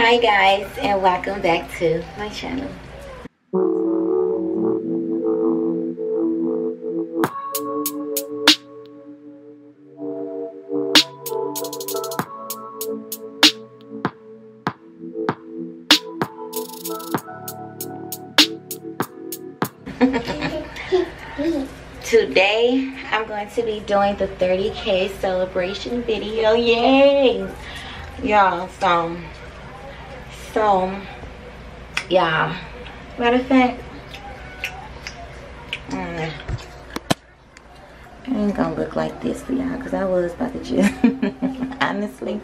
Hi guys and welcome back to my channel. Today I'm going to be doing the 30k celebration video. Yay! Y'all, so so yeah. Matter of fact, mm, I ain't gonna look like this for y'all because I was about to just honestly.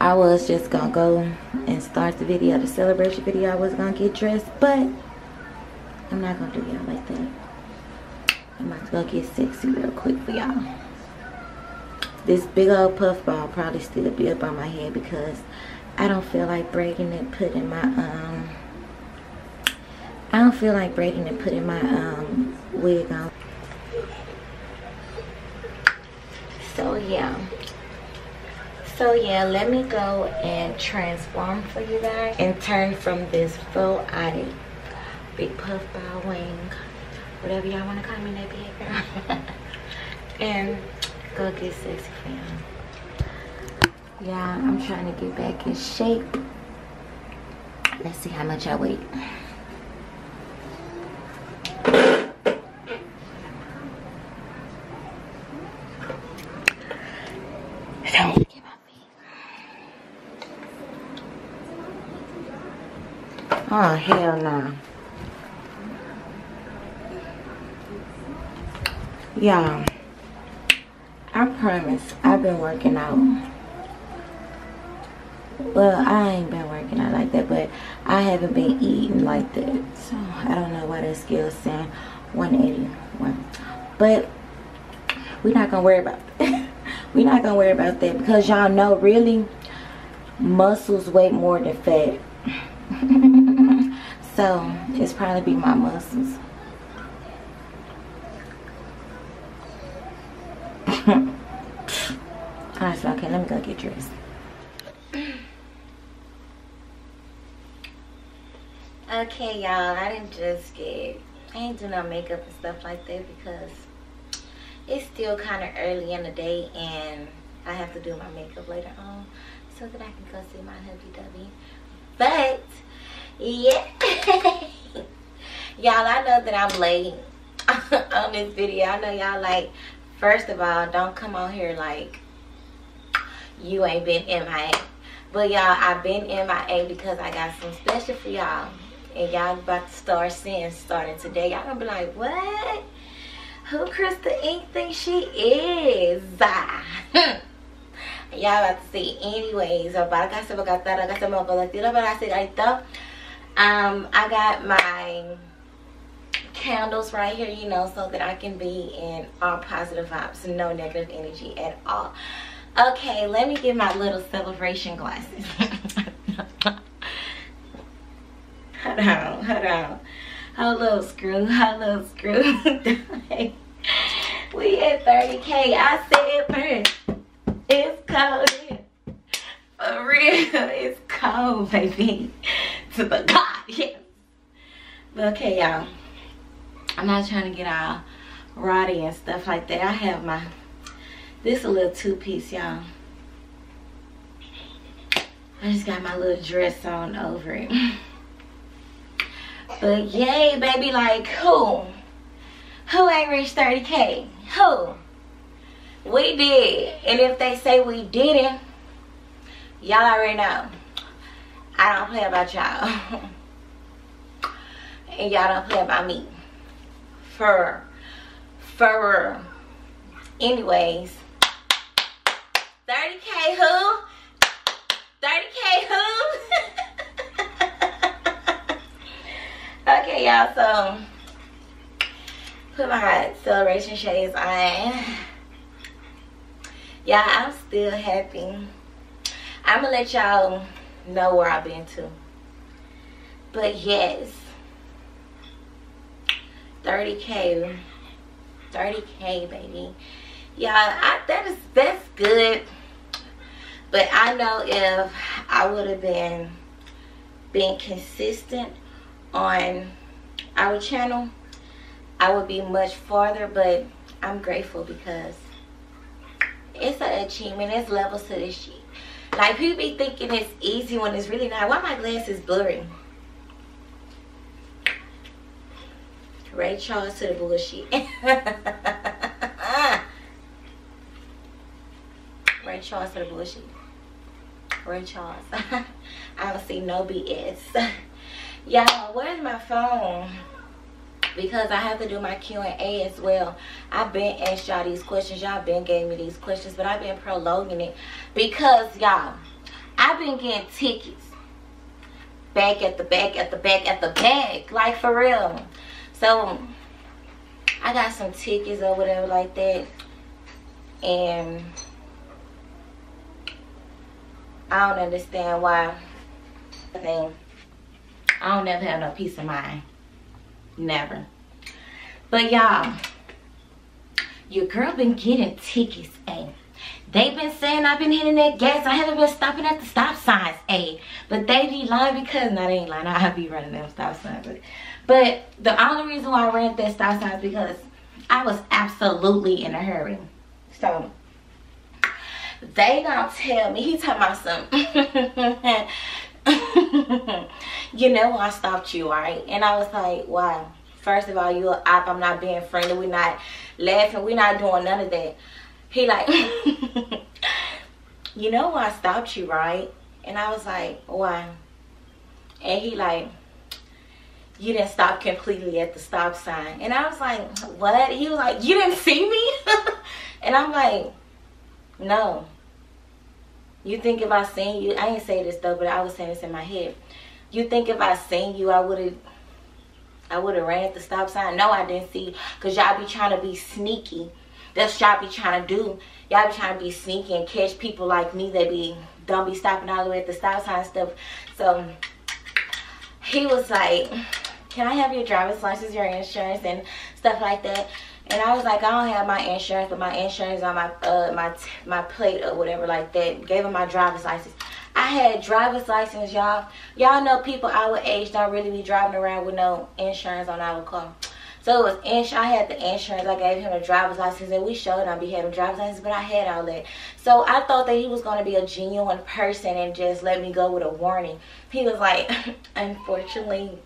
I was just gonna go and start the video, the celebration video. I was gonna get dressed, but I'm not gonna do y'all like that. I'm about to go get sexy real quick for y'all. This big old puff ball probably still be up on my head because I don't feel like breaking it, putting my, um, I don't feel like breaking and putting my, um, wig on. So, yeah. So, yeah, let me go and transform for you guys and turn from this full eye big puff ball wing, whatever y'all want to call me that girl. and go get sexy fam. Yeah, I'm trying to get back in shape. Let's see how much I weigh. Oh, hell no. Nah. Y'all, I promise I've been working out. Well, I ain't been working out like that, but I haven't been eating like that. So, I don't know why that scale is saying 181. But, we're not to worry about that. we're not to worry about that because y'all know, really, muscles weigh more than fat. so, it's probably be my muscles. Honestly, okay, let me go get dressed. Okay, y'all, I didn't just get, I ain't do no makeup and stuff like that because it's still kind of early in the day and I have to do my makeup later on so that I can go see my hubby-dubby. But, yeah. y'all, I know that I'm late on this video. I know y'all like, first of all, don't come on here like you ain't been MIA. But y'all, I've been MIA because I got some special for y'all. And y'all about to start seeing starting today. Y'all gonna be like, what? Who Crystal Ink thinks she is? y'all about to see anyways. Um, I got my candles right here, you know, so that I can be in all positive vibes, no negative energy at all. Okay, let me get my little celebration glasses. hold on, hold on. Hello, screw, hello, screw. we at 30K. I said first. It's cold. For real, it's cold, baby. To the God, yes. But okay, y'all. I'm not trying to get all rowdy and stuff like that. I have my, this a little two-piece, y'all. I just got my little dress on over it. But yay, baby, like who? Who ain't reached 30K? Who? We did. And if they say we didn't, y'all already know. I don't play about y'all. and y'all don't play about me for for anyways 30k who 30k who okay y'all so put my celebration shades on. Yeah i'm still happy. I'm gonna let y'all know where i've been to. But yes 30k 30k baby. Y'all that is that's good. But I know if I would have been being consistent on our channel, I would be much farther. But I'm grateful because it's an achievement. It's levels to this shit. Like people be thinking it's easy when it's really not. Why my glasses blurry? Ray Charles to the bullshit. Ray Charles to the bullshit. Ray Charles. I don't see no BS. Y'all, where's my phone? Because I have to do my Q&A as well. I've been asked y'all these questions. Y'all been gave me these questions. But I've been prolonging it. Because, y'all, I've been getting tickets. Back at the back, at the back, at the back. Like, for real. So, I got some tickets or whatever like that. And I don't understand why. I don't never have no peace of mind. Never. But y'all, your girl been getting tickets, a. They've been saying I've been hitting that gas. I haven't been stopping at the stop signs, a. But they be lying because, not they ain't lying. I be running them stop signs. But, but the only reason why I ran that stop signs because I was absolutely in a hurry. So, they gonna tell me, he talking about something. you know I stopped you, right? And I was like, why? First of all, you up. I'm not being friendly. We're not laughing. We're not doing none of that. He like, you know I stopped you, right? And I was like, why? And he like, you didn't stop completely at the stop sign. And I was like, what? He was like, you didn't see me? and I'm like, no. You think if I seen you, I ain't say this though, but I was saying this in my head. You think if I seen you, I would have, I would have ran at the stop sign? No, I didn't see, cause y'all be trying to be sneaky. That's y'all be trying to do. Y'all be trying to be sneaky and catch people like me that be don't be stopping all the way at the stop sign stuff. So he was like, "Can I have your driver's license, your insurance, and stuff like that?" And I was like, I don't have my insurance, but my insurance on my uh, my my plate or whatever like that. Gave him my driver's license. I had driver's license, y'all. Y'all know people our age don't really be driving around with no insurance on our car. So it was ins I had the insurance. I gave him a driver's license, and we showed him he had a driver's license, but I had all that. So I thought that he was going to be a genuine person and just let me go with a warning. He was like, unfortunately,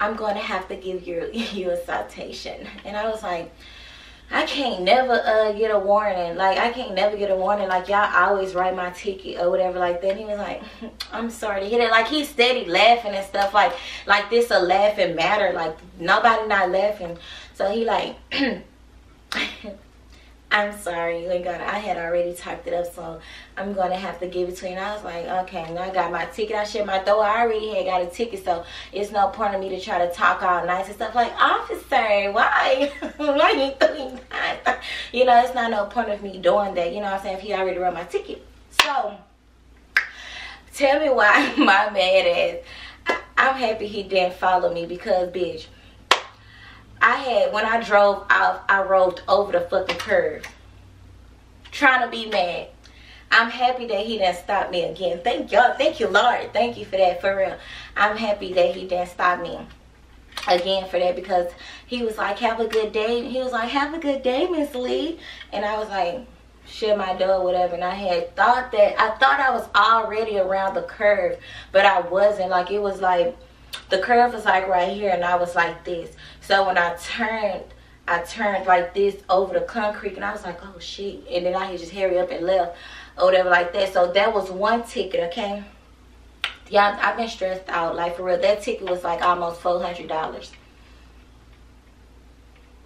I'm going to have to give you, you a citation. And I was like, I can't never uh, get a warning. Like, I can't never get a warning. Like, y'all always write my ticket or whatever like that. And he was like, I'm sorry to hit it. Like, he's steady laughing and stuff. Like, like this a laughing matter. Like, nobody not laughing. So he like, I'm sorry, like God, I had already typed it up, so I'm gonna have to give it to you. And I was like, okay, now I got my ticket. I shared my door. I already had got a ticket, so it's no point of me to try to talk all nice and stuff. Like, officer, why? why you doing that? You know, it's not no point of me doing that. You know what I'm saying? If he already run my ticket. So, tell me why my mad ass. I'm happy he didn't follow me because, bitch, I had, when I drove off, I rolled over the fucking curb. Trying to be mad. I'm happy that he didn't stop me again. Thank y'all. Thank you, Lord. Thank you for that, for real. I'm happy that he didn't stop me again for that because he was like, have a good day. He was like, have a good day, Miss Lee. And I was like, shut my door, whatever. And I had thought that, I thought I was already around the curve, but I wasn't. Like, it was like, the curve was like right here and I was like this. So when I turned, I turned like this over the concrete and I was like, oh shit. And then I just hurry up and left or whatever like that. So that was one ticket, okay? Yeah, I've been stressed out. Like for real, that ticket was like almost $400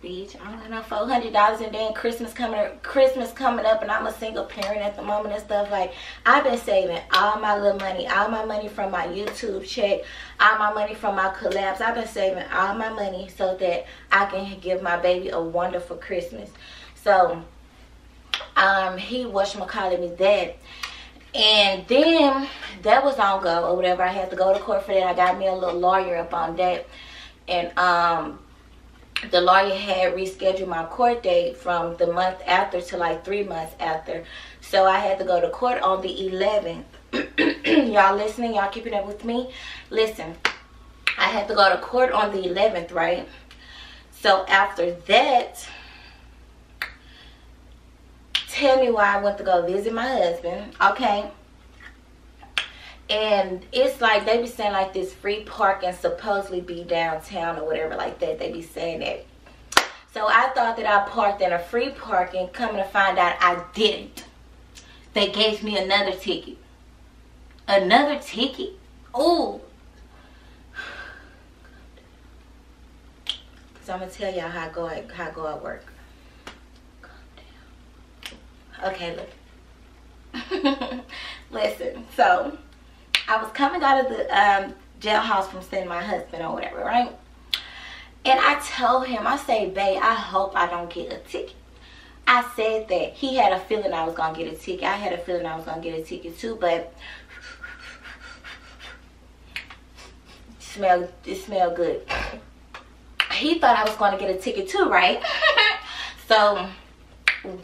bitch. I don't know four hundred dollars and then Christmas coming Christmas coming up and I'm a single parent at the moment and stuff like I've been saving all my little money, all my money from my YouTube check, all my money from my collabs. I've been saving all my money so that I can give my baby a wonderful Christmas. So um he watched my calling me that. And then that was on go or whatever. I had to go to court for that. I got me a little lawyer up on that. And um the lawyer had rescheduled my court date from the month after to like three months after. So I had to go to court on the 11th. y'all listening? Y'all keeping up with me? Listen, I had to go to court on the 11th, right? So after that, tell me why I went to go visit my husband, okay? And it's like they be saying like this free parking supposedly be downtown or whatever like that. They be saying that. So I thought that I parked in a free parking. Coming to find out I didn't. They gave me another ticket. Another ticket? Oh. Cause I'm gonna tell y'all how I go at how I go at work. Okay, look. Listen, so I was coming out of the um, jailhouse from seeing my husband or whatever, right? And I told him, I say, babe, I hope I don't get a ticket. I said that. He had a feeling I was going to get a ticket. I had a feeling I was going to get a ticket too, but it smelled, it smelled good. He thought I was going to get a ticket too, right? so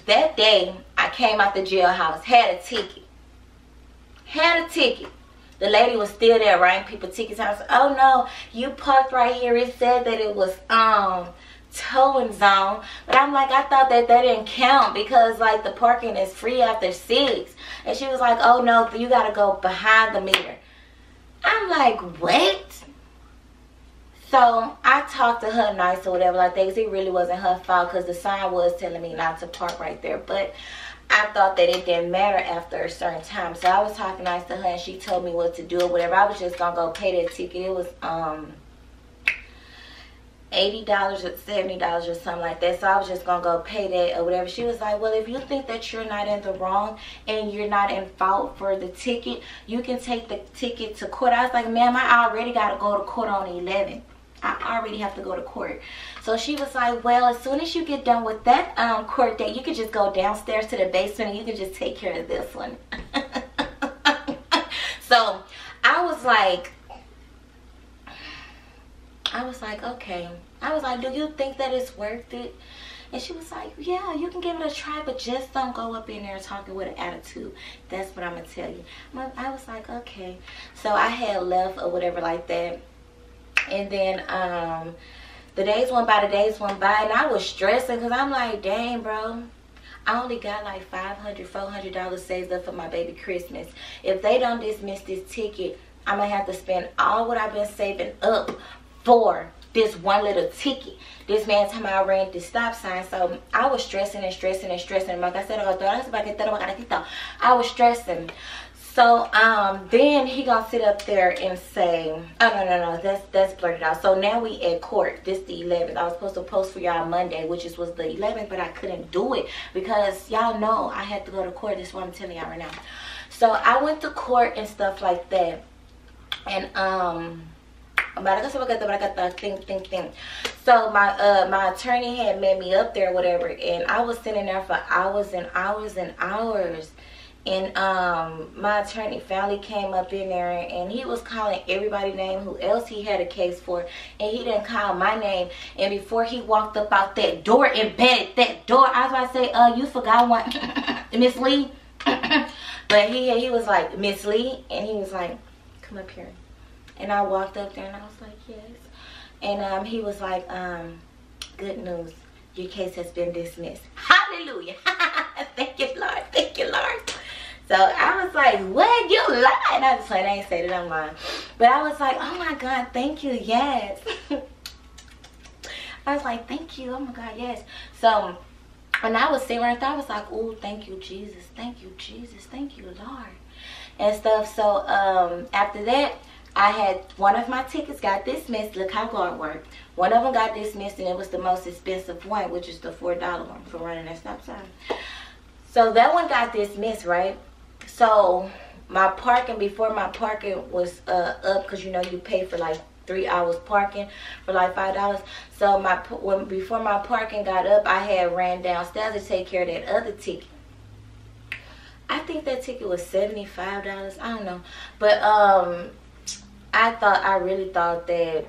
that day, I came out the jailhouse, had a ticket. Had a ticket the lady was still there writing people tickets. I was like, oh no, you parked right here. It said that it was um towing zone. But I'm like, I thought that that didn't count because like the parking is free after six. And she was like, oh no, you gotta go behind the meter. I'm like, what? So I talked to her nice or whatever like that because it really wasn't her fault because the sign was telling me not to park right there. But I thought that it didn't matter after a certain time. So I was talking nice to her and she told me what to do or whatever. I was just to go pay that ticket. It was um $80 or $70 or something like that. So I was just to go pay that or whatever. She was like, well, if you think that you're not in the wrong and you're not in fault for the ticket, you can take the ticket to court. I was like, ma'am, I already got to go to court on the 11th. I already have to go to court. So she was like, well, as soon as you get done with that um, court date, you could just go downstairs to the basement and you can just take care of this one. so I was like, I was like, okay. I was like, do you think that it's worth it? And she was like, yeah, you can give it a try, but just don't go up in there talking with an attitude. That's what I'm going to tell you. I was like, okay. So I had left or whatever like that and then um the days went by the days went by and i was stressing because i'm like dang bro I only got like 500 $400 saved up for my baby Christmas. If they don't dismiss this ticket, I'm going to have to spend all what I've been saving up for this one little ticket. This man told me I ran the stop sign. So I was stressing and stressing and stressing. Like I said, I was stressing. So um, then he gonna sit up there and say, oh no no no, that's that's blurted out. So now we at court. This the 11th. I was supposed to post for y'all Monday, which is was the 11th, but I couldn't do it because y'all know I had to go to court. This is what I'm telling y'all right now. So I went to court and stuff like that, and um. Thing, thing, thing. So my uh my attorney had met me up there, whatever, and I was sitting there for hours and hours and hours and um my attorney finally came up in there and he was calling everybody name who else he had a case for and he didn't call my name. And before he walked up out that door and batted that door i was about to say uh you forgot one miss lee? But he he was like miss lee? And he was like come up here. And i walked up there and i was like yes. And um he was like um good news. Your case has been dismissed. Hallelujah. Thank you lord. Thank you lord so I was like, what? You lied. I just playing. I ain't say that I'm lying. But I was like, oh my God, thank you. Yes. I was like, thank you. Oh my God, yes. So when I was sitting right there, I was like, oh, thank you, Jesus. Thank you, Jesus. Thank you, Lord. And stuff. So um, after that, I had one of my tickets got dismissed. Look how God worked. One of them got dismissed, and it was the most expensive one, which is the $4 one for running that stop sign. So that one got dismissed, right? So my parking before my parking was uh, up because you know you pay for like three hours parking for like five dollars. So my when before my parking got up, I had ran downstairs to take care of that other ticket. I think that ticket was seventy five dollars. I don't know, but um, I thought I really thought that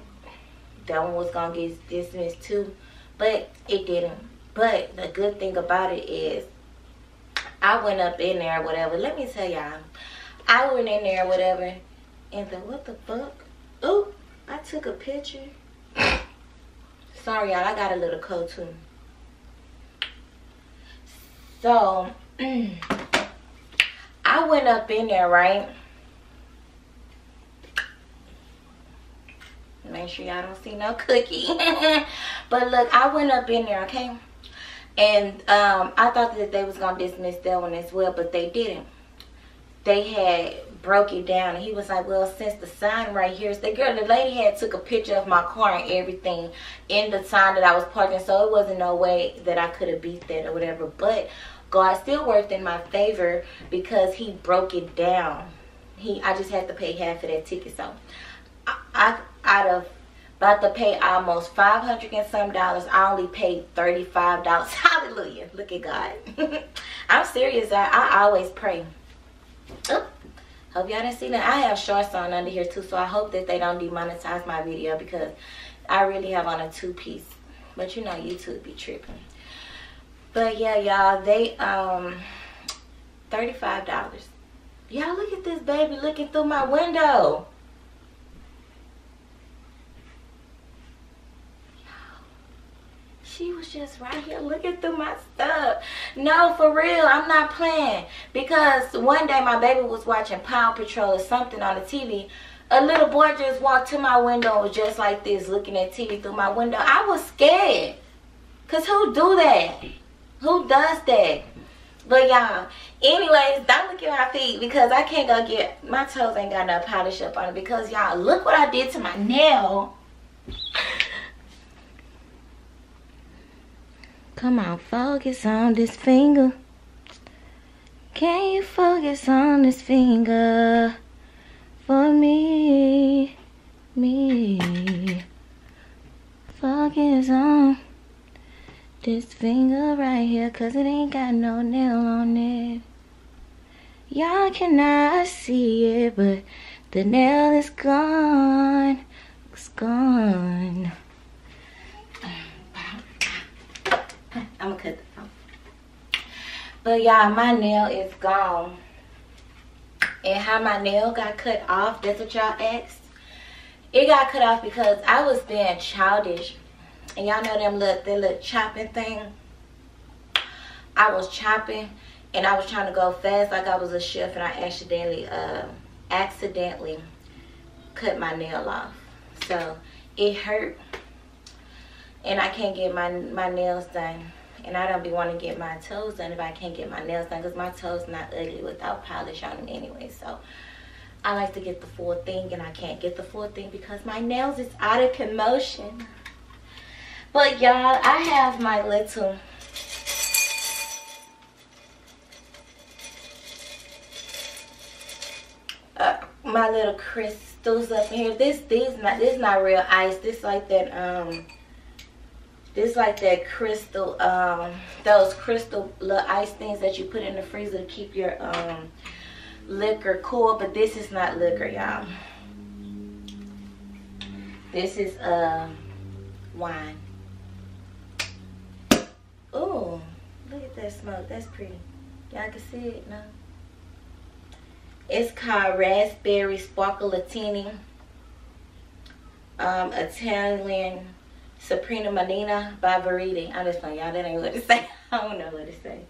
that one was gonna get dismissed too. but it didn't. But the good thing about it is I went up in there, whatever. Let me tell y'all. I went in there, whatever, and the what the fuck? Oh, I took a picture. Sorry, y'all. I got a little cold too. So, I went up in there, right? Make sure y'all don't see no cookie. but look, I went up in there, okay? And um, I thought that they was going to dismiss that one as well, but they didn't. They had broke it down. And he was like, well, since the sign right here is the girl, the lady had took a picture of my car and everything in the sign that I was parking. So it wasn't no way that I could have beat that or whatever. But God still worked in my favor because he broke it down. He, I just had to pay half of that ticket. So I, I out of about to pay almost 500 and some dollars. I only paid 35 dollars. Hallelujah. Look at god. I'm serious I, I always pray. Oh, hope y'all didn't see that. I have shorts on under here too so i hope that they don't demonetize my video because i really have on a two-piece. But you know youtube be tripping. But yeah y'all they um 35 dollars. Y'all look at this baby looking through my window she was just right here looking through my stuff. No, for real, I'm not playing. Because one day my baby was watching Paw Patrol or something on the TV. A little boy just walked to my window just like this, looking at TV through my window. I was scared. Because who do that? Who does that? But y'all, anyways, don't look at my feet because I can't go get, my toes ain't got no polish up on it because y'all, look what I did to my nail. Come on, focus on this finger. Can you focus on this finger for me? Me. Focus on this finger right here, cause it ain't got no nail on it. Y'all cannot see it, but the nail is gone. It's gone. Gonna cut. But y'all, my nail is gone. And how my nail got cut off, that's what y'all asked. It got cut off because I was being childish. And y'all know them little, that little chopping thing. I was chopping and I was trying to go fast like I was a chef and I accidentally, uh, accidentally cut my nail off. So it hurt and I can't get my, my nails done. And I don't be wanting to get my toes done if I can't get my nails done because my toes not ugly without polish on them anyway. So I like to get the full thing and I can't get the full thing because my nails is out of commotion. But y'all, I have my little uh, my little crystals up here. This these not this not real ice. This like that um this like that crystal, um, those crystal little ice things that you put in the freezer to keep your um, liquor cool. But this is not liquor, y'all. This is uh, wine. Ooh, look at that smoke. That's pretty. Y'all can see it now. It's called Raspberry Sparkletini. Um, Italian Saprina Manina by Veriti. I'm just playing. Y'all, that ain't what to say. I don't know what to say.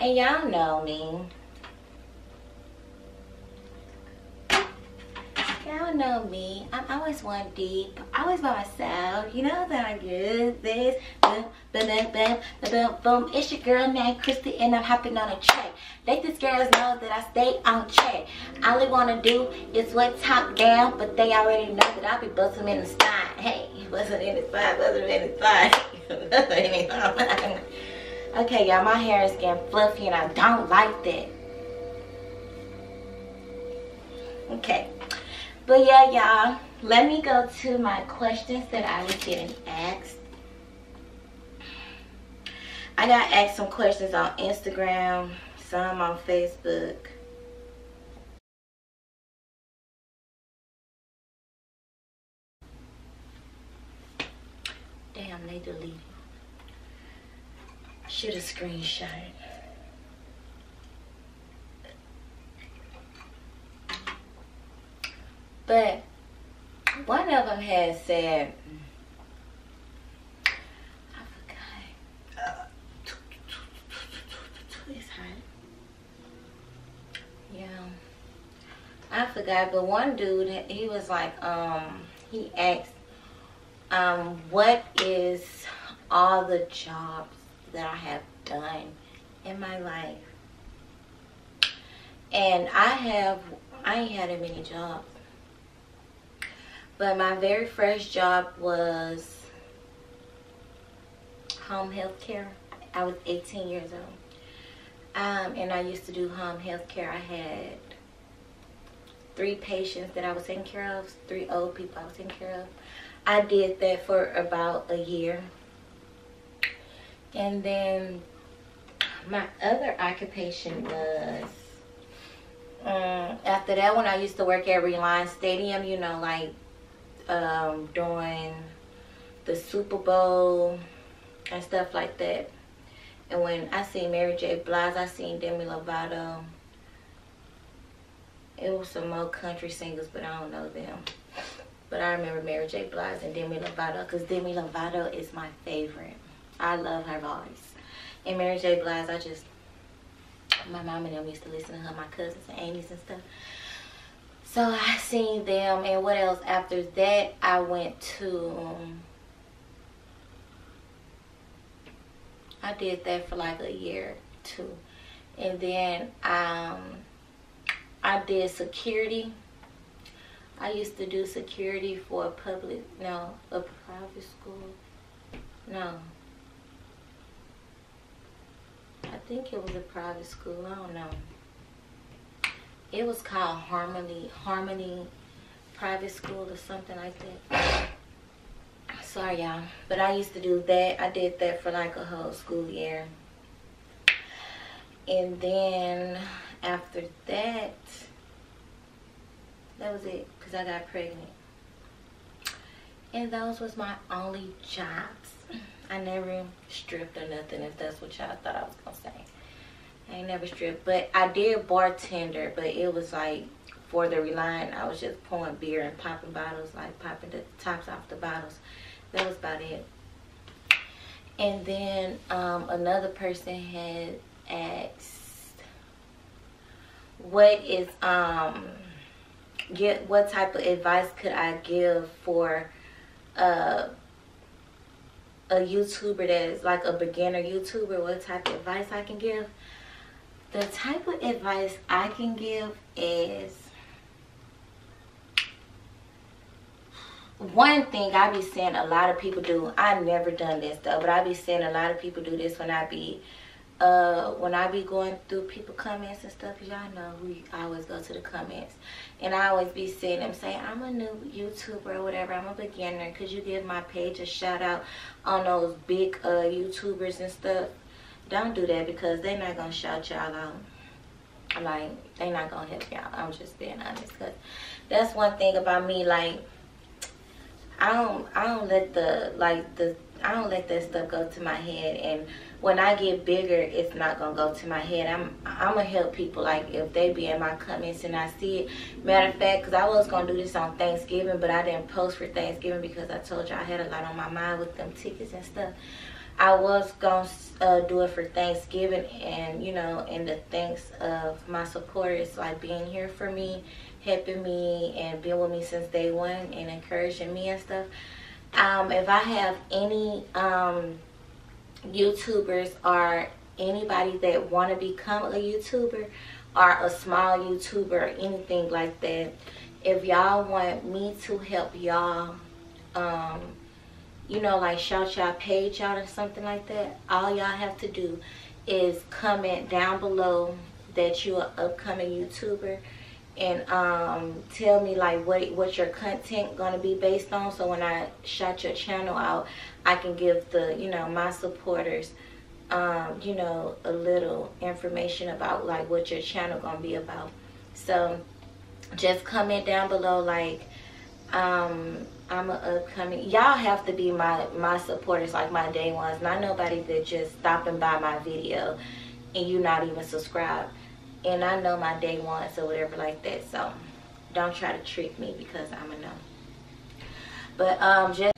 And y'all know me. Y'all know me. I'm always one deep. Always by myself. You know that I'm good. This, boom, boom, boom, boom, boom, boom. It's your girl named Christy and I'm hopping on a track. Let these girls know that I stay on track. All they want to do is what top down, but they already know that I'll be busting in the spine. Hey, busting in the spine, busting in the spine. okay, y'all, my hair is getting fluffy and I don't like that. Okay. But yeah, y'all, let me go to my questions that I was getting asked. I got asked some questions on Instagram, some on Facebook. Damn, they deleted. Should have screenshot it. But one of them had said, I forgot. It's hot. Yeah. I forgot, but one dude, he was like, um, he asked, um, what is all the jobs that I have done in my life? And I have, I ain't had a many jobs. But my very first job was home health care. I was 18 years old. Um, and I used to do home health care. I had three patients that I was taking care of, three old people I was taking care of. I did that for about a year. And then my other occupation was um, after that when I used to work at Reliance Stadium, you know, like um, during the Super Bowl and stuff like that. And when I seen Mary J. Blige, I seen Demi Lovato. It was some more country singers, but I don't know them. But I remember Mary J. Blige and Demi Lovato because Demi Lovato is my favorite. I love her voice. And Mary J. Blige, I just, my mom and them used to listen to her, my cousins and aunties and stuff. So I seen them and what else? After that, I went to, um, I did that for like a year too. And then um, I did security. I used to do security for a public, no, a private school. No. I think it was a private school. I don't know it was called Harmony Harmony Private School or something like that. Sorry y'all, but I used to do that. I did that for like a whole school year. And then after that, that was it because I got pregnant. And those was my only jobs. I never stripped or nothing if that's what y'all thought I was going to say. I ain't never stripped, but I did bartender, but it was like for the Reliant, I was just pouring beer and popping bottles, like popping the tops off the bottles. That was about it. And then um, another person had asked, "What is um, get what type of advice could I give for uh, a YouTuber that is like a beginner YouTuber? What type of advice I can give?" The type of advice I can give is one thing I be seeing a lot of people do. I never done this though, but I be seeing a lot of people do this when I be uh when I be going through people comments and stuff. Y'all know we always go to the comments, and I always be seeing them saying I'm a new YouTuber or whatever. I'm a beginner. Could you give my page a shout out on those big uh YouTubers and stuff? Don't do that because they're not gonna shout y'all out. Like they're not gonna help y'all. I'm just being honest because that's one thing about me like i don't i don't let the like the i don't let that stuff go to my head. And when i get bigger it's not gonna go to my head. I'm i'm gonna help people like if they be in my comments and i see it. Matter of fact because i was gonna do this on thanksgiving but i didn't post for thanksgiving because i told y'all i had a lot on my mind with them tickets and stuff I was going to uh, do it for Thanksgiving and, you know, in the thanks of my supporters, like being here for me, helping me, and being with me since day one and encouraging me and stuff. Um, if I have any um, YouTubers or anybody that want to become a YouTuber or a small YouTuber or anything like that, if y'all want me to help y'all um, you know, like shout y'all page out or something like that, all y'all have to do is comment down below that you're an upcoming YouTuber and um, tell me like what what your content gonna be based on so when I shout your channel out I can give the you know my supporters um, you know a little information about like what your channel gonna be about. So just comment down below like Um, I'm an upcoming. Y'all have to be my my supporters, like my day ones. Not nobody that just stopping by my video and you not even subscribed. And I know my day ones or whatever like that. So don't try to trick me because I'm a no. But um, just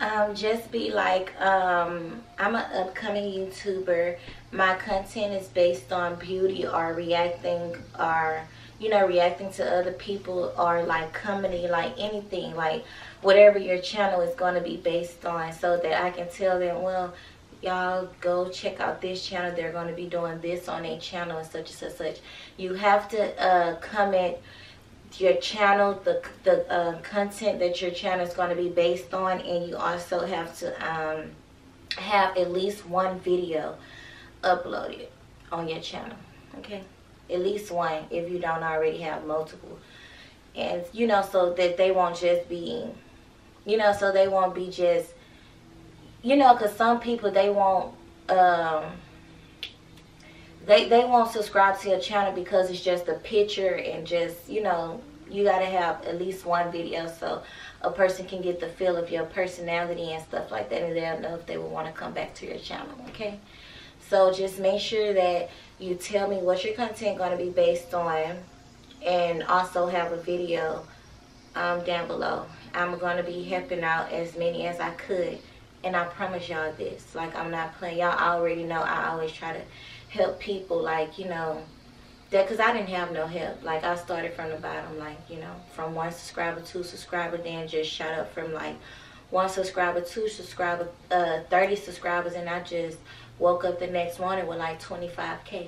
um, just be like um, I'm an upcoming YouTuber. My content is based on beauty or reacting or you know, reacting to other people or like comedy, like anything, like whatever your channel is going to be based on so that I can tell them, well, y'all go check out this channel. They're going to be doing this on a channel and such and such. You have to uh, comment your channel, the, the uh, content that your channel is going to be based on, and you also have to um, have at least one video uploaded on your channel. Okay at least one if you don't already have multiple. And you know so that they won't just be you know so they won't be just you know because some people they won't um they they won't subscribe to your channel because it's just a picture and just you know you got to have at least one video so a person can get the feel of your personality and stuff like that and they'll know if they will want to come back to your channel okay? So just make sure that you tell me what your content going to be based on and also have a video um, down below. I'm going to be helping out as many as I could. And I promise y'all this. Like, I'm not playing. Y'all already know I always try to help people. Like, you know, that because I didn't have no help. Like, I started from the bottom. Like, you know, from one subscriber, two subscriber. Then just shot up from, like, one subscriber, two subscriber, uh, 30 subscribers. And I just woke up the next morning with like 25k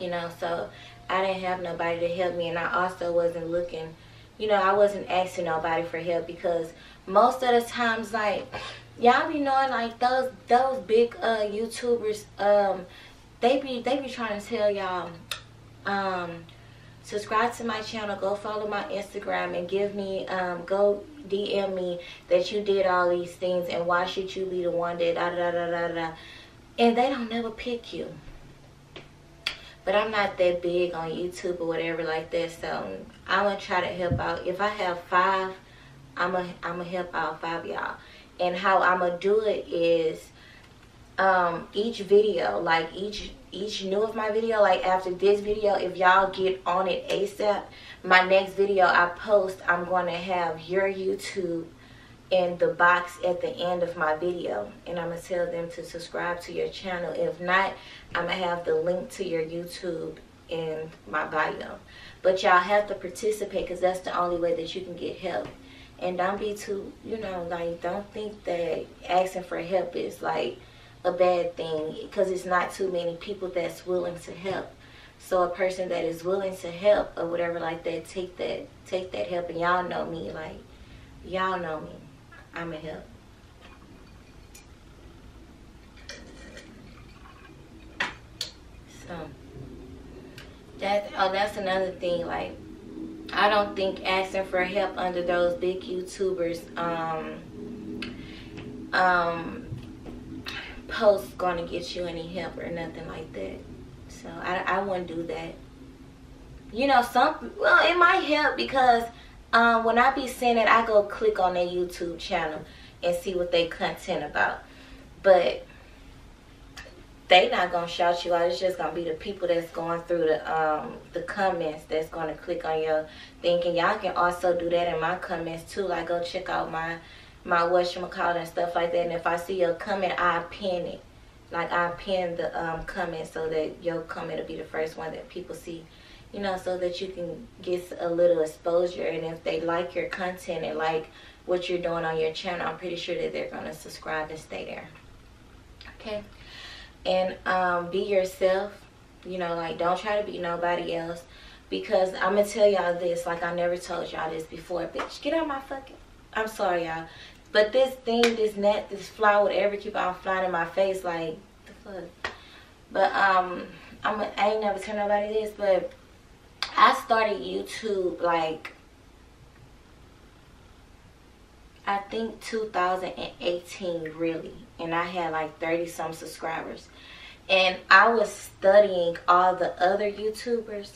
you know so i didn't have nobody to help me and i also wasn't looking you know i wasn't asking nobody for help because most of the times like y'all be knowing like those those big uh youtubers um they be they be trying to tell y'all um subscribe to my channel go follow my instagram and give me um go dm me that you did all these things and why should you be the one that da da da da da and they don't never pick you. But I'm not that big on YouTube or whatever like that so I'm gonna try to help out. If I have five I'm gonna I'm gonna help out five y'all. And how I'm gonna do it is um each video like each each new of my video like after this video if y'all get on it ASAP my next video I post I'm to have your YouTube in the box at the end of my video and I'm going to tell them to subscribe to your channel. If not, I'm going to have the link to your YouTube in my bio. But y'all have to participate because that's the only way that you can get help. And don't be too, you know, like don't think that asking for help is like a bad thing because it's not too many people that's willing to help. So a person that is willing to help or whatever like that, take that, take that help. And y'all know me, like, y'all know me. I'm a help. So that oh that's another thing like I don't think asking for help under those big YouTubers um um posts gonna get you any help or nothing like that. So I, I wouldn't do that. You know, some well it might help because um, when I be seeing it, I go click on their YouTube channel and see what they content about. But they not gonna shout you out. It's just gonna be the people that's going through the um the comments that's gonna click on your thinking. Y'all can also do that in my comments too. Like go check out my my whatchamacallit and stuff like that. And if I see your comment, I pin it. Like I pin the um comment so that your comment will be the first one that people see you know, so that you can get a little exposure. And if they like your content and like what you're doing on your channel, I'm pretty sure that they're going to subscribe and stay there. Okay? And um, be yourself. You know, like don't try to be nobody else. Because I'm going to tell y'all this, like I never told y'all this before. Bitch, get out my fucking... I'm sorry, y'all. But this thing, this net, this fly, whatever keep on flying in my face, like, the fuck. But, um, I'm, I ain't never tell nobody this, but I started YouTube like I think 2018 really and I had like 30 some subscribers and I was studying all the other YouTubers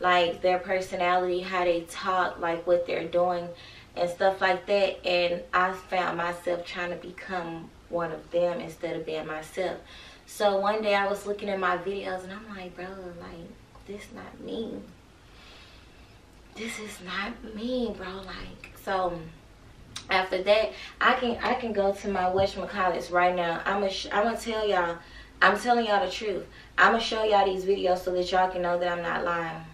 like their personality, how they talk, like what they're doing and stuff like that. And I found myself trying to become one of them instead of being myself. So one day I was looking at my videos and I'm like, bro, like this not me. This is not me, bro. Like so after that i can i can go to my whatchamacallits right now i'm gonna i'm gonna tell y'all i'm telling y'all the truth i'm gonna show y'all these videos so that y'all can know that i'm not lying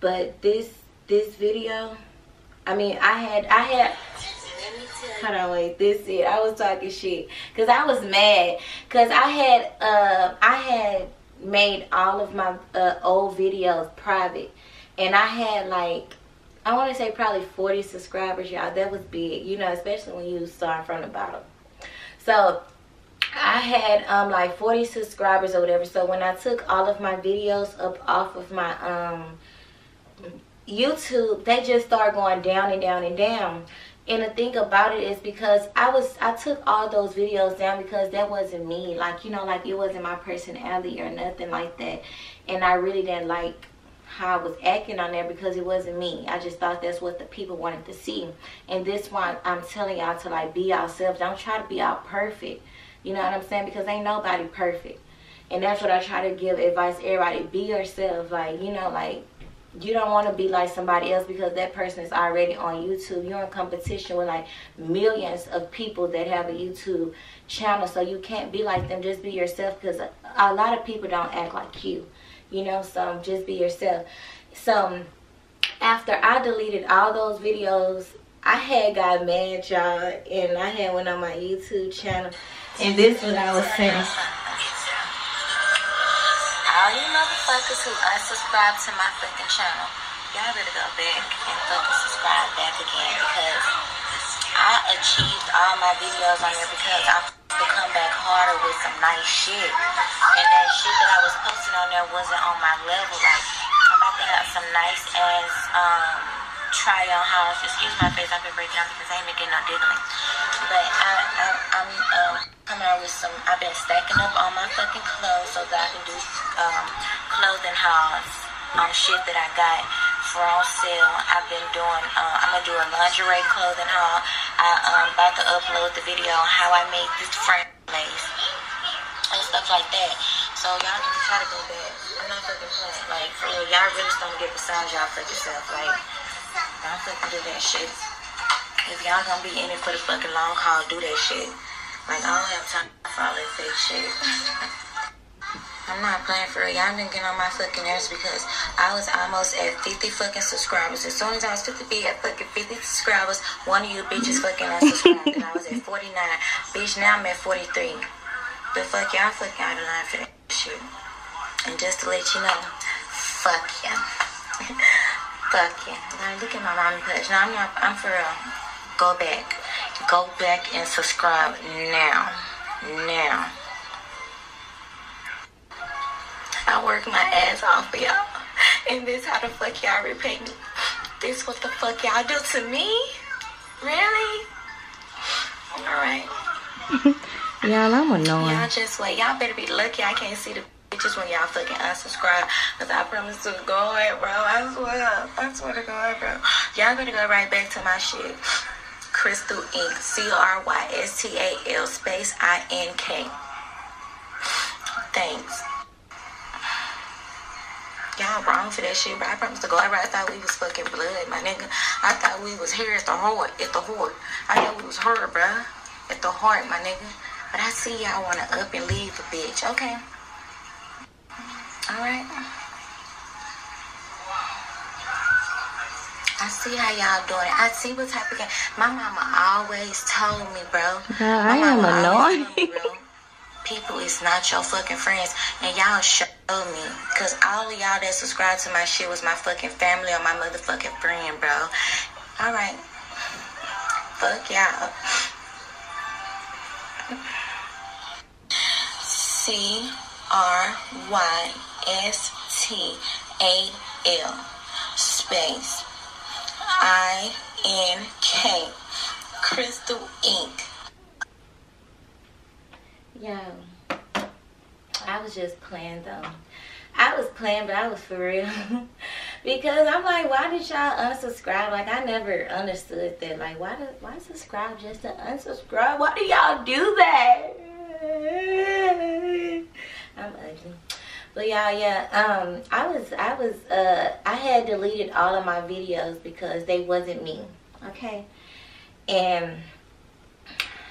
but this this video i mean i had i had Hold on, wait. This it. I was talking shit because I was mad because I had uh I had made all of my uh, old videos private, and I had like I want to say probably 40 subscribers, y'all. That was big, you know, especially when you start from the bottom. So I had um like 40 subscribers or whatever. So when I took all of my videos up off of my um YouTube, they just started going down and down and down. And the thing about it is because I was I took all those videos down because that wasn't me. Like, you know, like it wasn't my personality or nothing like that. And I really didn't like how I was acting on there because it wasn't me. I just thought that's what the people wanted to see. And this one, I'm telling y'all to like be ourselves. Don't try to be all perfect. You know what I'm saying? Because ain't nobody perfect. And that's what I try to give advice to everybody. Be yourself. Like, you know, like you don't want to be like somebody else because that person is already on YouTube. You're in competition with like millions of people that have a YouTube channel. So you can't be like them. Just be yourself because a lot of people don't act like you you know so just be yourself. So after i deleted all those videos i had got mad y'all and i had went on my youtube channel. And this is what i was saying. All you motherfuckers who unsubscribe to my fucking channel y'all better go back and fucking subscribe back again because i achieved all my videos on there because i'm to come back harder with some nice shit. And that shit that I was posting on there wasn't on my level. Like, I'm about to have some nice ass um, try on hauls. Excuse my face, I've been breaking out because I ain't been getting no diddling. But I, I, I'm um, coming out with some, I've been stacking up all my fucking clothes so that I can do um, clothing hauls on shit that I got for on sale. I've been doing, uh, I'm gonna do a lingerie clothing haul. I um about to upload the video on how I made this front lace and stuff like that. So y'all need to try to go back. I'm not fucking playing. Like for real, y'all really don't get beside y'all fucking self. Like don't fucking do that shit. If y'all gonna be in it for the fucking long haul, do that shit. Like I don't have time for all that fake shit. I'm not playing for real. Y'all been getting on my fucking nerves because I was almost at 50 fucking subscribers. As soon as I was 50 be at fucking 50 subscribers, one of you bitches fucking unsubscribed. and I was at 49. Bitch, now I'm at 43. But fuck y'all fucking out of line for that shit. And just to let you know, fuck ya. fuck ya. Now look at my mommy page. Now I'm not, I'm for real. Go back. Go back and subscribe now. Now. I work my ass off for y'all. And this how the fuck y'all repay me. This what the fuck y'all do to me? Really? Alright. y'all, I'm annoying. Y'all just wait. Y'all better be lucky I can't see the bitches when y'all fucking unsubscribe. Cause I promise to go away, bro. I swear. I swear to God, bro. Y'all better go right back to my shit. Crystal Ink. C-R-Y-S-T-A-L space I-N-K. Thanks. Y'all wrong for that shit, but I promise to God, I thought we was fucking blood, my nigga. I thought we was here at the heart, at the heart. I thought we was her, bruh. At the heart, my nigga. But I see y'all wanna up and leave a bitch. Okay. Alright. I see how y'all doing it. I see what type of game. My mama always told me, bro. Girl, I am annoying people is not your fucking friends. And y'all show me. Because all of y'all that subscribe to my shit was my fucking family or my motherfucking friend, bro. Alright. Fuck y'all. C R Y S T A L space I N K Crystal Ink. Yeah. I was just playing though. I was playing, but I was for real. because I'm like, why did y'all unsubscribe? Like, I never understood that. Like, why do, why subscribe just to unsubscribe? Why do y'all do that? I'm ugly. But y'all, yeah, um, I was, I was, uh, I had deleted all of my videos because they wasn't me, okay? And,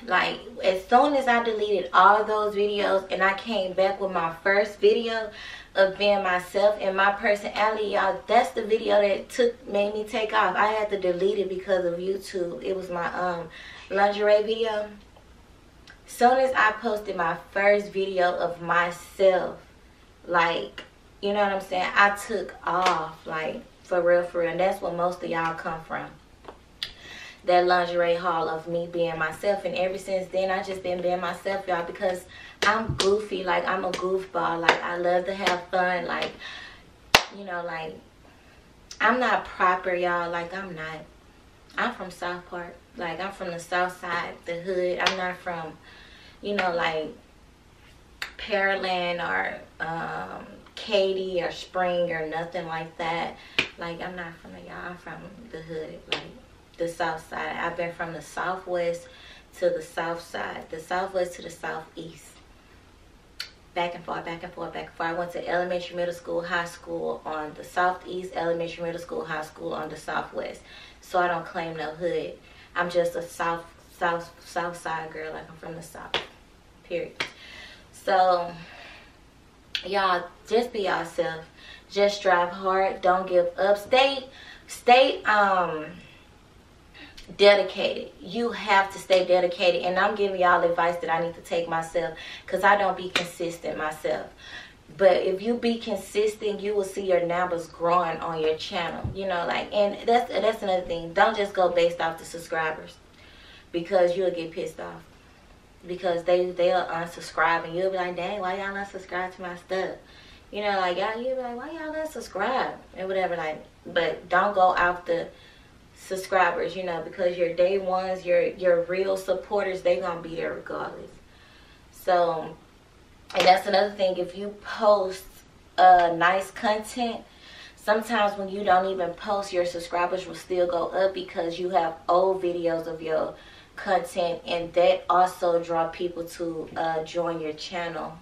like, as soon as I deleted all those videos and I came back with my first video of being myself and my personality, y'all, that's the video that took, made me take off. I had to delete it because of YouTube. It was my, um, lingerie video. Soon as I posted my first video of myself, like, you know what I'm saying? I took off, like, for real, for real. And that's where most of y'all come from. That lingerie haul of me being myself. And ever since then, I just been being myself, y'all, because I'm goofy. Like, I'm a goofball. Like, I love to have fun. Like, you know, like, I'm not proper, y'all. Like, I'm not. I'm from South Park. Like, I'm from the South Side, the hood. I'm not from, you know, like, Pearland or um, Katy or Spring or nothing like that. Like, I'm not from y'all. I'm from the hood, like the south side. I've been from the southwest to the south side, the southwest to the southeast. Back and forth, back and forth, back and forth. I went to elementary, middle school, high school on the southeast, elementary, middle school, high school on the southwest. So I don't claim no hood. I'm just a south, south, south side girl. Like I'm from the south. Period. So, y'all, just be yourself. Just drive hard. Don't give up. Stay, stay, um, dedicated. You have to stay dedicated. And I'm giving y'all advice that I need to take myself because I don't be consistent myself. But if you be consistent, you will see your numbers growing on your channel. You know, like, and that's that's another thing. Don't just go based off the subscribers because you'll get pissed off because they they'll unsubscribe and you'll be like, dang, why y'all not subscribe to my stuff? You know, like y'all you'll be like, why y'all not subscribe and whatever. Like, but don't go after subscribers, you know, because your day ones, your your real supporters, they gonna be there regardless. So, and that's another thing. If you post uh, nice content, sometimes when you don't even post, your subscribers will still go up because you have old videos of your content and that also draw people to uh, join your channel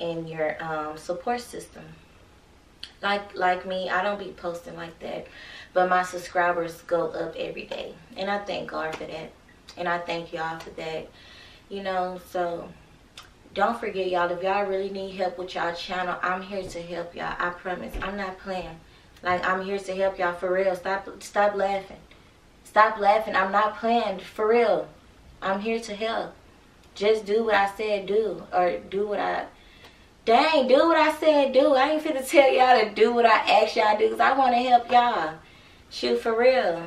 and your um, support system like like me i don't be posting like that but my subscribers go up every day and i thank god for that and i thank y'all for that you know so don't forget y'all if y'all really need help with y'all channel i'm here to help y'all i promise i'm not playing like i'm here to help y'all for real stop stop laughing Stop laughing. I'm not playing. For real. I'm here to help. Just do what I said do. Or do what I... Dang, do what I said do. I ain't finna tell y'all to do what I asked y'all to do. Because I want to help y'all. Shoot, for real.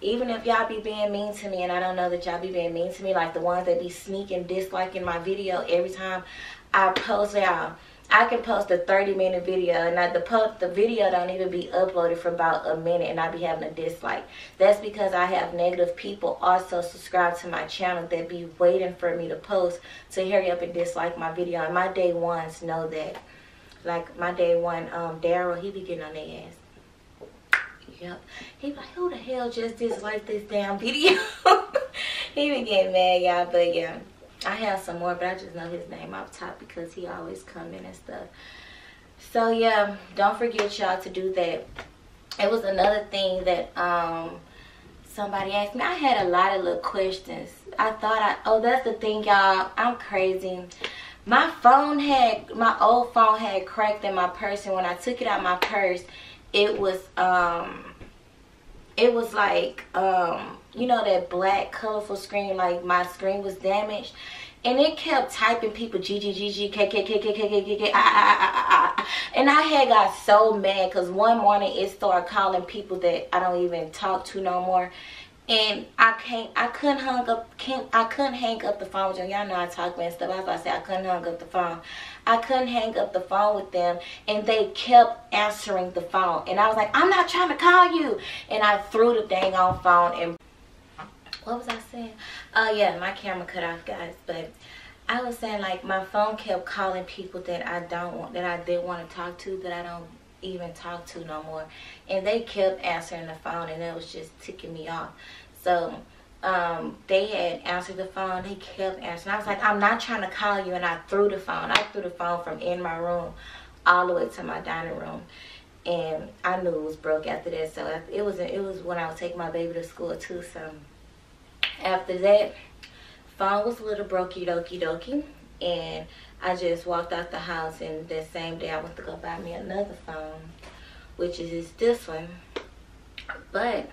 Even if y'all be being mean to me and I don't know that y'all be being mean to me. Like the ones that be sneaking disliking my video every time I post y'all. I can post a 30 minute video and I, the post, the video don't even be uploaded for about a minute and I be having a dislike. That's because I have negative people also subscribe to my channel that be waiting for me to post to hurry up and dislike my video. And my day ones know that. Like my day one, um, Daryl, he be getting on their ass. Yep. He like, who the hell just disliked this damn video? he be getting mad, y'all, but yeah. I have some more, but I just know his name off top because he always come in and stuff. So yeah, don't forget y'all to do that. It was another thing that um somebody asked me. I had a lot of little questions. I thought I oh that's the thing y'all. I'm crazy. My phone had my old phone had cracked in my purse and when I took it out my purse, it was um it was like um you know that black colorful screen like my screen was damaged. And it kept typing people G G G G K K K K K K K K and I had got so mad because one morning it started calling people that I don't even talk to no more and I can't I couldn't hang up can't I couldn't hang up the phone with them. Y'all know I talk and stuff. I was about to say I couldn't hang up the phone. I couldn't hang up the phone with them and they kept answering the phone. And I was like, I'm not trying to call you. And I threw the dang on phone and what was I saying? Oh uh, yeah, my camera cut off guys, but I was saying like my phone kept calling people that I don't want, that I didn't want to talk to, that I don't even talk to no more, and they kept answering the phone, and it was just ticking me off. So um, they had answered the phone. They kept answering. I was like, I'm not trying to call you, and I threw the phone. I threw the phone from in my room all the way to my dining room, and I knew it was broke after that. So it was it was when I was taking my baby to school too. So after that, phone was a little brokey dokey dokey, and I just walked out the house. And that same day, I went to go buy me another phone, which is this one, but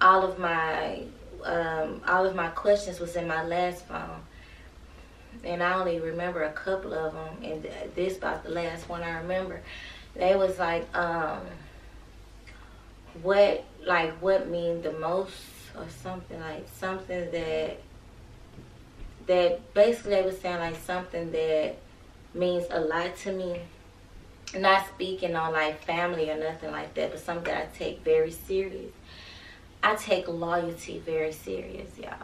all of my um, all of my questions was in my last phone. And I only remember a couple of them, and this about the last one I remember. They was like, um, what, like, what mean the most, or something like something that, that basically they was saying like something that means a lot to me. Not speaking on like family or nothing like that, but something that I take very serious I take loyalty very serious, y'all.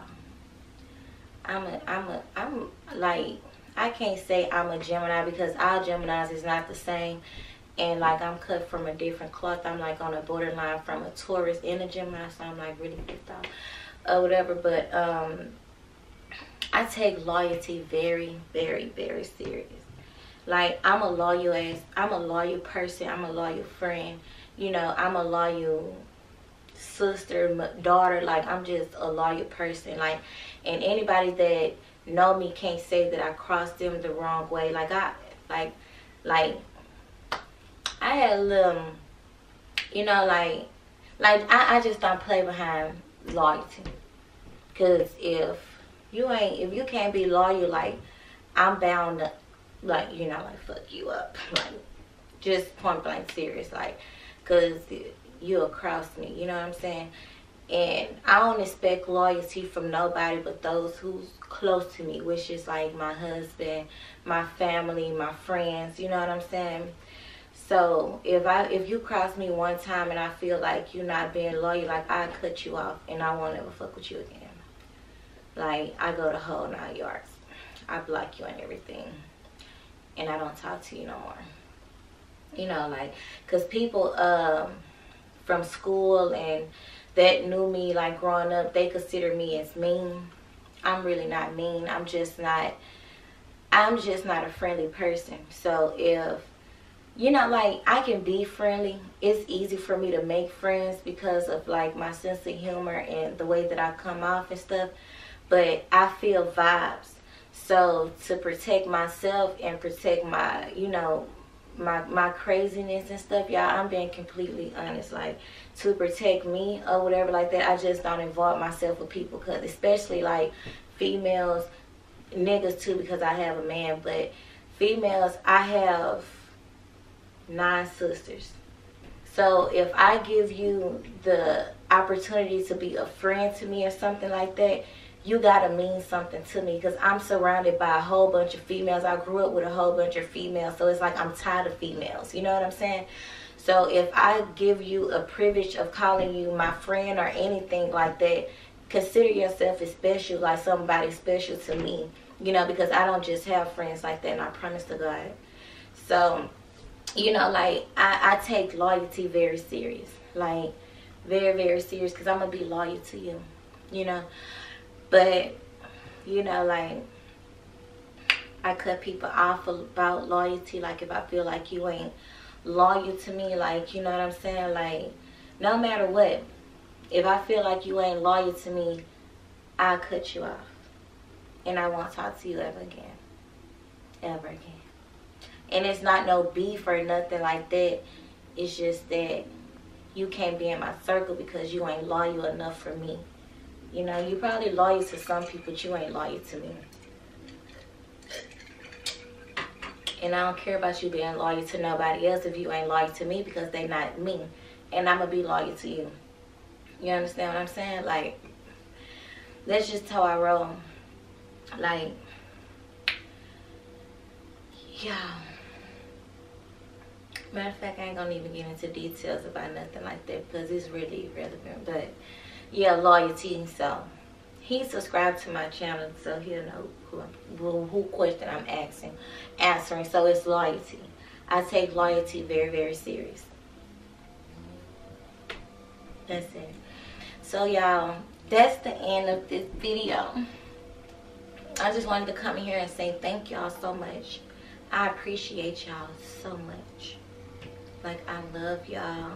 I'm a, I'm a, I'm like, I can't say I'm a Gemini because our Geminis is not the same. And like, I'm cut from a different cloth. I'm like on a borderline from a Taurus and a Gemini. So I'm like really pissed off or whatever. But um, I take loyalty very, very, very serious. Like, I'm a loyal ass, I'm a loyal person. I'm a loyal friend. You know, I'm a loyal sister, daughter. Like I'm just a loyal person. Like, and anybody that know me can't say that I crossed them the wrong way. Like I, like, like I had a little, you know, like, like I, I just don't play behind loyalty. Cause if you ain't, if you can't be loyal, like I'm bound to, like you know, like fuck you up, like just point blank serious, like, cause you'll cross me. You know what I'm saying? And I don't expect loyalty from nobody but those who's close to me, which is like my husband, my family, my friends. You know what I'm saying? So if I if you cross me one time and I feel like you're not being loyal, like I cut you off and I won't ever fuck with you again. Like I go to whole nine yards. I block you and everything, and I don't talk to you no more. You know, like, cause people um from school and that knew me like growing up, they consider me as mean. I'm really not mean. I'm just not, I'm just not a friendly person. So if, you know, like I can be friendly, it's easy for me to make friends because of like my sense of humor and the way that I come off and stuff. But I feel vibes. So to protect myself and protect my, you know, my my craziness and stuff, y'all, I'm being completely honest. Like to protect me or whatever like that, I just don't involve myself with people because especially like females, niggas too because I have a man, but females, I have nine sisters. So if I give you the opportunity to be a friend to me or something like that, you gotta mean something to me because I'm surrounded by a whole bunch of females. I grew up with a whole bunch of females, so it's like I'm tired of females. You know what I'm saying? So if I give you a privilege of calling you my friend or anything like that, consider yourself as special, like somebody special to me. You know, because I don't just have friends like that, and I promise to God. So, you know, like I, I take loyalty very serious, like very, very serious, because I'm gonna be loyal to you. You know. But, you know, like, I cut people off about loyalty. Like, if I feel like you ain't loyal to me, like, you know what I'm saying? Like, no matter what, if I feel like you ain't loyal to me, I'll cut you off. And I won't talk to you ever again. Ever again. And it's not no beef or nothing like that. It's just that you can't be in my circle because you ain't loyal enough for me. You know, you probably loyal to some people, but you ain't loyal to me. And I don't care about you being loyal to nobody else if you ain't loyal to me because they not me. And I'm going to be loyal to you. You understand what I'm saying? Like, that's just how I roll. Like, yeah. Matter of fact, I ain't gonna even get into details about nothing like that because it's really irrelevant. But yeah, loyalty. So he subscribed to my channel, so he'll know who, who question I'm asking, answering. So it's loyalty. I take loyalty very, very serious. That's it. So y'all, that's the end of this video. I just wanted to come here and say thank y'all so much. I appreciate y'all so much. Like I love y'all.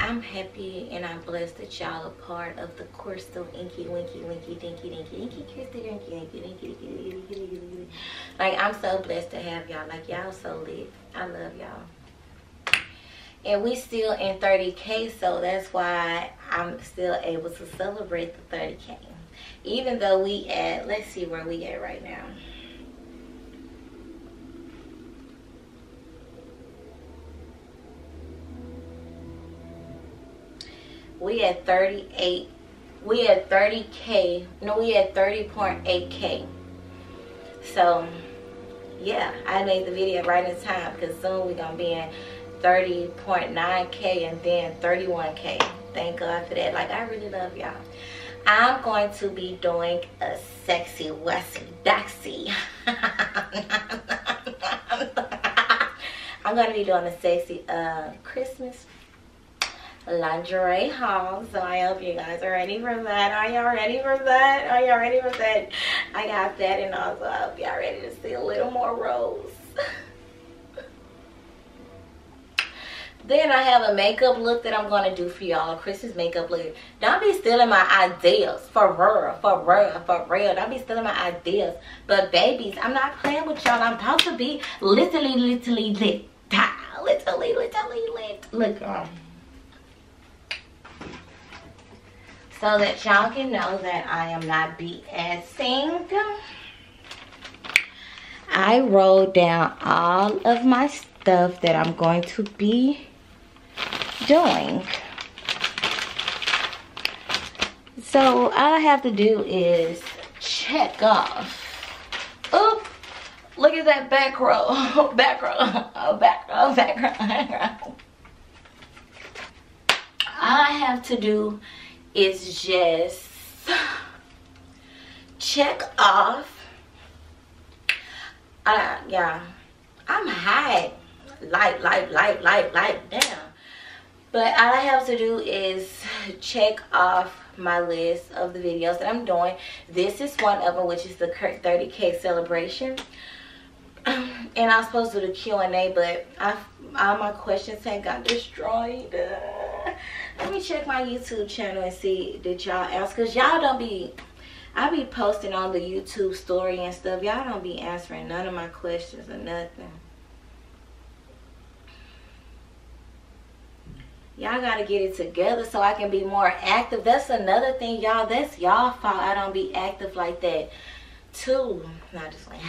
I'm happy and I'm blessed that y'all are part of the Crystal Inky Winky Winky Dinky Dinky Dinky Crystal Dinky Dinky Dinky Dinky Dinky Dinky Like I'm so blessed to have y'all. Like y'all so lit. I love y'all. And we still in 30k so that's why I'm still able to celebrate the 30k. Even though we at let's see where we at right now. We had 38 we had 30k no we had 30.8k so yeah i made the video right in time because soon we're gonna be in 30.9k and then 31k thank god for that. Like i really love y'all. I'm going to be doing a sexy wussy doxy i'm gonna be doing a sexy uh christmas lingerie haul. So I hope you guys are ready for that. Are y'all ready for that? Are y'all ready for that? I got that and also I hope y'all ready to see a little more rose. then I have a makeup look that I'm going to do for y'all. Christmas makeup look. Don't be stealing my ideas. For real. For real. For real. Don't be stealing my ideas. But babies, I'm not playing with y'all. I'm about to be literally, literally lit. Literally, literally lit. Look, um, so that y'all can know that I am not BSing. I wrote down all of my stuff that I'm going to be doing. So all I have to do is check off. Oop, look at that back row, back row, oh, back row, back row. All I have to do is just check off. Uh, yeah, I'm high, light, light, light, light, light down. But all I have to do is check off my list of the videos that I'm doing. This is one of them, which is the 30K celebration. And I was supposed to do the Q&A, but I, all my questions had got destroyed. Uh, let me check my YouTube channel and see did y'all ask. Because y'all don't be... I be posting on the YouTube story and stuff. Y'all don't be answering none of my questions or nothing. Y'all got to get it together so I can be more active. That's another thing, y'all. That's y'all fault I don't be active like that, too. Not just like...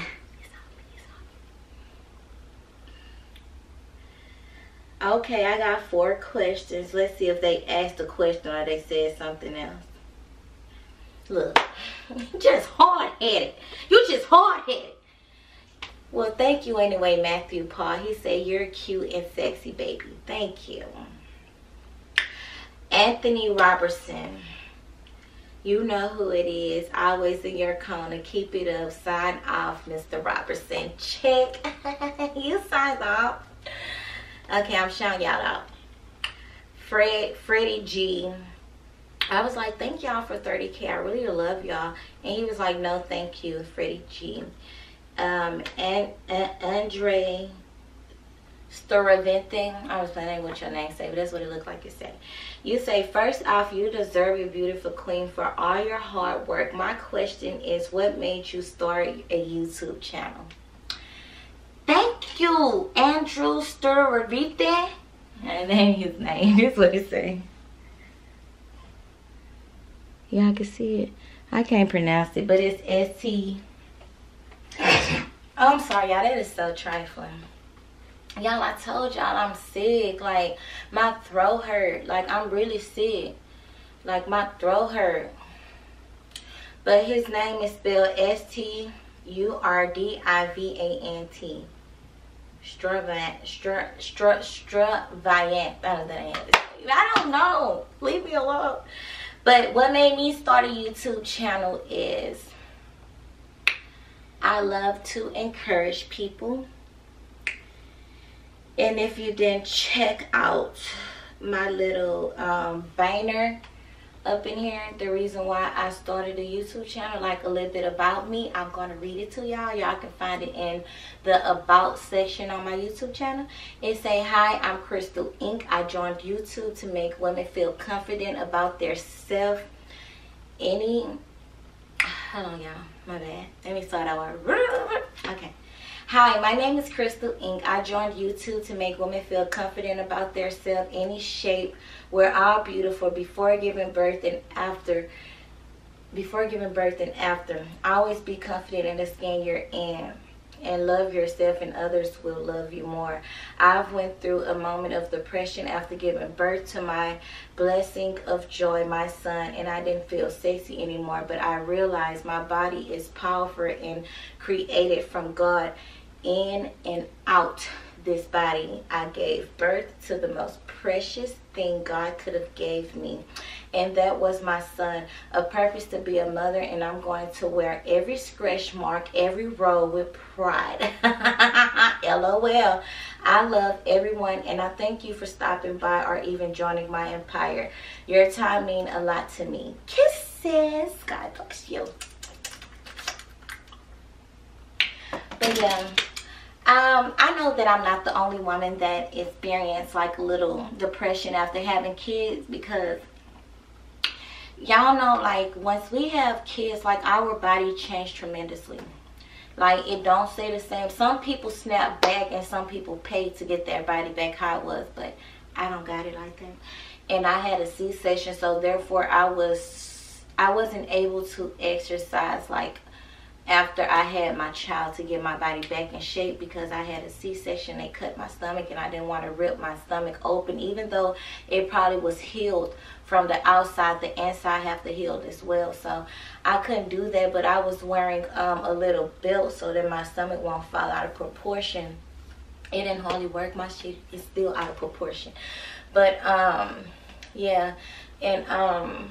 Okay, I got four questions. Let's see if they asked a question or they said something else. Look, just hard-headed. You just hard-headed. Well, thank you anyway, Matthew Paul. He said, you're cute and sexy, baby. Thank you. Anthony Robertson. You know who it is. Always in your corner. Keep it up. Sign off, Mr. Robertson. Check. you signed off. Okay, I'm showing y'all out. Fred, Freddie G. I was like, thank y'all for 30K. I really love y'all. And he was like, no, thank you, Freddie G. Um, and, and Andre Storavente. I was planning what your name say, but that's what it looked like it said. You say, first off, you deserve a beautiful queen for all your hard work. My question is, what made you start a YouTube channel? Thank you, Andrew Sturavite. And then his name. is what it say. Y'all can see it. I can't pronounce it, but it's S-T. Oh, I'm sorry, y'all. That is so trifling. Y'all, I told y'all I'm sick. Like, my throat hurt. Like, I'm really sick. Like, my throat hurt. But his name is spelled S-T-U-R-D-I-V-A-N-T. Stravant, stra, stra, stravant. I don't know. I don't know. Leave me alone. But what made me start a YouTube channel is I love to encourage people. And if you didn't check out my little um, banner up in here. The reason why i started a youtube channel like a little bit about me i'm gonna read it to y'all. Y'all can find it in the about section on my youtube channel. It say hi i'm crystal inc i joined youtube to make women feel confident about their self. Any hold on y'all. My bad. Let me start over. Okay. Hi, my name is Crystal Ink. I joined YouTube to make women feel confident about their self, any shape. We're all beautiful before giving birth and after. Before giving birth and after. Always be confident in the skin you're in and love yourself and others will love you more. I've went through a moment of depression after giving birth to my blessing of joy, my son, and I didn't feel sexy anymore, but I realized my body is powerful and created from God in and out this body i gave birth to the most precious thing god could have gave me. And that was my son a purpose to be a mother and i'm going to wear every scratch mark every row with pride. Lol. I love everyone and i thank you for stopping by or even joining my empire. Your time mean a lot to me. Kisses. God bless you. But yeah um, I know that I'm not the only woman that experienced like little depression after having kids because y'all know like once we have kids like our body changed tremendously. Like it don't stay the same. Some people snap back and some people pay to get their body back how it was but i don't got it like that. And i had a c-section so therefore i was i wasn't able to exercise like after I had my child to get my body back in shape because I had a C-section. They cut my stomach and I didn't want to rip my stomach open even though it probably was healed from the outside. The inside have to heal as well. So I couldn't do that but I was wearing um, a little belt so that my stomach won't fall out of proportion. It didn't hardly work. My shit is still out of proportion. But um, yeah. And um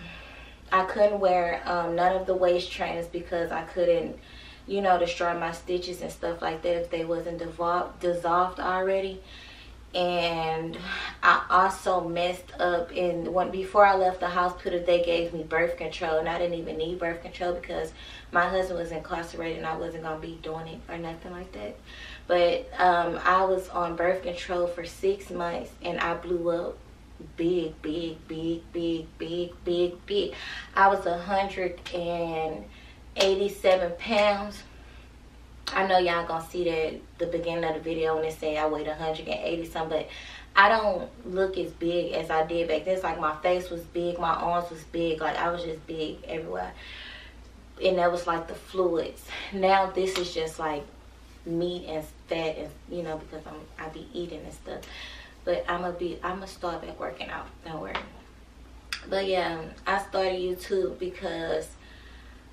I couldn't wear um, none of the waist trainers because I couldn't, you know, destroy my stitches and stuff like that if they wasn't dissolved, already. And I also messed up in when before I left the hospital, they gave me birth control, and I didn't even need birth control because my husband was incarcerated and I wasn't gonna be doing it or nothing like that. But um, I was on birth control for six months, and I blew up big, big, big, big, big, big, big. I was 187 pounds. I know y'all gonna see that the beginning of the video when they say I weighed 180 something, but I don't look as big as I did back then. It's like my face was big, my arms was big, like I was just big everywhere. And that was like the fluids. Now this is just like meat and fat and you know because I'm I be eating and stuff but i'm gonna be i'm gonna start back working out. Don't worry. But yeah i started youtube because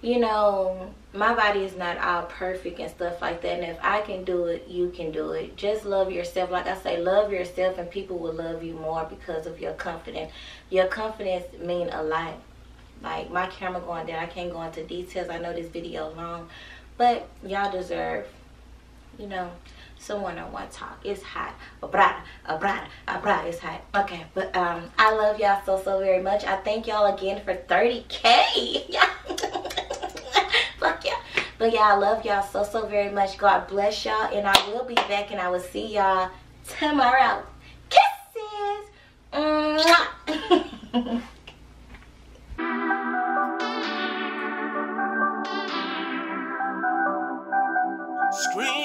you know my body is not all perfect and stuff like that. And if i can do it you can do it. Just love yourself. Like i say love yourself and people will love you more because of your confidence. Your confidence mean a lot. Like my camera going down. I can't go into details. I know this video long but y'all deserve you know someone on one talk. It's hot. Abrada, abrada, abrada. It's hot. Okay, but um, I love y'all so, so very much. I thank y'all again for 30K. Yeah. Fuck yeah. But yeah, I love y'all so, so very much. God bless y'all. And I will be back and I will see y'all tomorrow. Kisses. Mwah.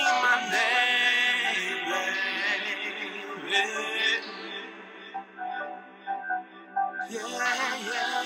yeah, yeah.